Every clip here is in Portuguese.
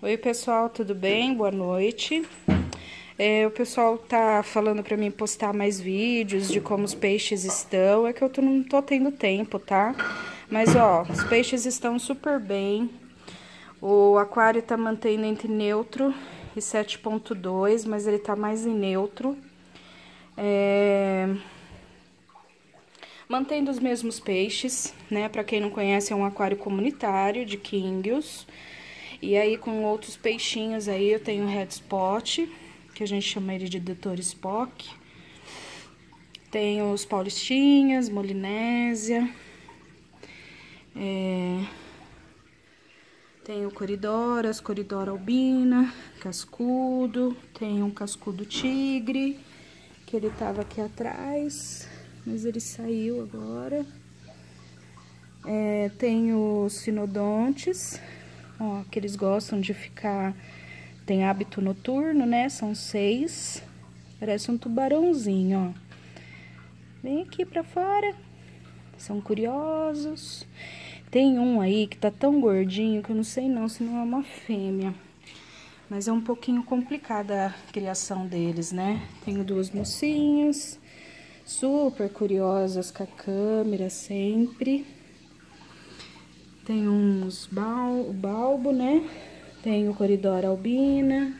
Oi, pessoal, tudo bem? Boa noite. É, o pessoal tá falando para mim postar mais vídeos de como os peixes estão. É que eu tô, não tô tendo tempo, tá? Mas, ó, os peixes estão super bem. O aquário tá mantendo entre neutro e 7.2, mas ele tá mais em neutro. É... Mantendo os mesmos peixes, né? Pra quem não conhece, é um aquário comunitário de Kingios. E aí, com outros peixinhos aí, eu tenho Red Spot, que a gente chama ele de Doutor Spock. Tenho os Paulistinhas, Molinésia. É... Tenho Coridoras, Coridora Albina, Cascudo. Tenho um Cascudo Tigre, que ele tava aqui atrás, mas ele saiu agora. É, tenho Sinodontes, Ó, que eles gostam de ficar... Tem hábito noturno, né? São seis. Parece um tubarãozinho, ó. Vem aqui pra fora. São curiosos. Tem um aí que tá tão gordinho que eu não sei não se não é uma fêmea. Mas é um pouquinho complicada a criação deles, né? Tenho duas mocinhas, super curiosas com a câmera sempre. Tem uns bal, balbo, né? Tem o coridor albina.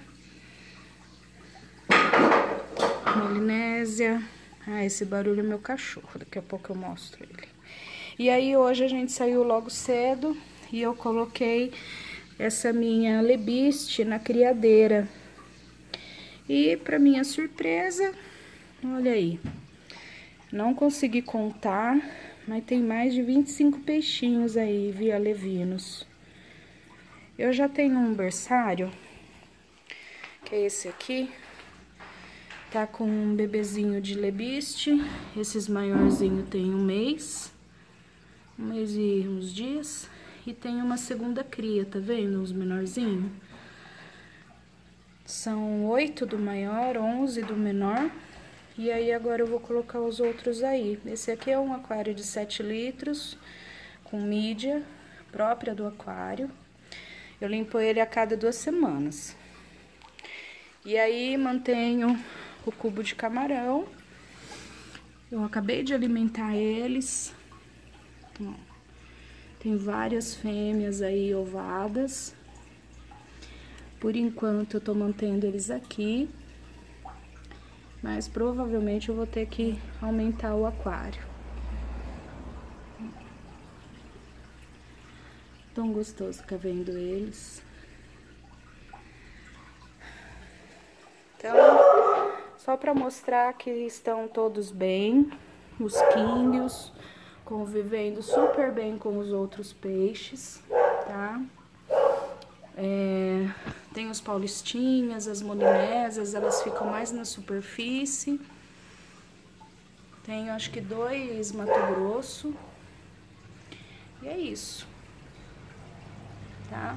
Molinésia. Ah, esse barulho é meu cachorro. Daqui a pouco eu mostro ele. E aí, hoje a gente saiu logo cedo e eu coloquei essa minha lebiste na criadeira. E, pra minha surpresa, olha aí. Não consegui contar, mas tem mais de 25 peixinhos aí, via levinos. Eu já tenho um berçário, que é esse aqui. Tá com um bebezinho de lebiste. Esses maiorzinhos tem um mês. Um mês e uns dias. E tem uma segunda cria, tá vendo? Os menorzinhos. São oito do maior, onze do menor. E aí, agora eu vou colocar os outros aí. Esse aqui é um aquário de 7 litros, com mídia própria do aquário. Eu limpo ele a cada duas semanas. E aí, mantenho o cubo de camarão. Eu acabei de alimentar eles. Tem várias fêmeas aí ovadas. Por enquanto, eu tô mantendo eles aqui mas provavelmente eu vou ter que aumentar o aquário. Tão gostoso ficar vendo eles. Então, só para mostrar que estão todos bem, os químbios, convivendo super bem com os outros peixes, tá? Tem os paulistinhas, as molinesas, elas ficam mais na superfície. Tenho acho que dois Mato Grosso. E é isso. Tá?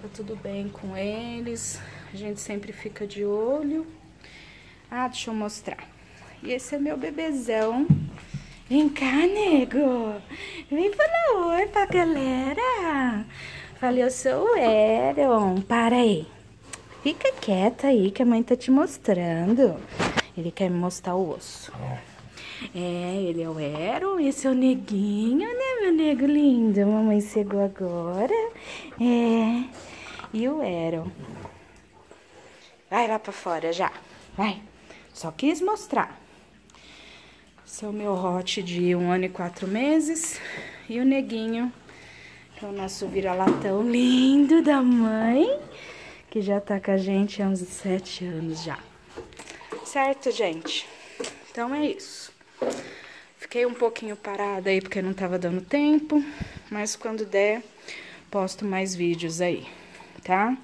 Tá tudo bem com eles. A gente sempre fica de olho. Ah, deixa eu mostrar. E esse é meu bebezão. Vem cá, nego. Vem falar oi pra galera. Falei, eu sou o Eron. Para aí. Fica quieta aí que a mãe tá te mostrando. Ele quer me mostrar o osso. É, ele é o Eron, esse é o neguinho, né, meu nego lindo? Mamãe chegou agora. É. E o Eron. Vai lá pra fora já. Vai. Só quis mostrar. Esse é o meu hot de um ano e quatro meses. E o neguinho é o nosso vira-latão lindo da mãe, que já tá com a gente há uns sete anos já. Certo, gente? Então é isso. Fiquei um pouquinho parada aí porque não tava dando tempo, mas quando der, posto mais vídeos aí, tá?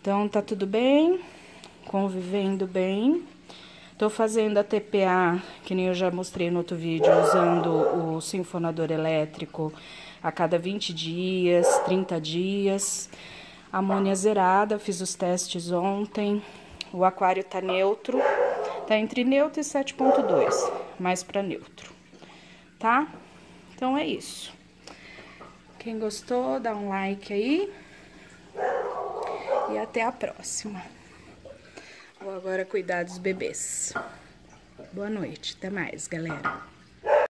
Então tá tudo bem, convivendo bem. Tô fazendo a TPA, que nem eu já mostrei no outro vídeo, usando o sinfonador elétrico a cada 20 dias, 30 dias. Amônia zerada, fiz os testes ontem. O aquário tá neutro, tá entre neutro e 7.2, mais para neutro, tá? Então é isso. Quem gostou, dá um like aí. até a próxima. Vou agora cuidar dos bebês. Boa noite, até mais, galera.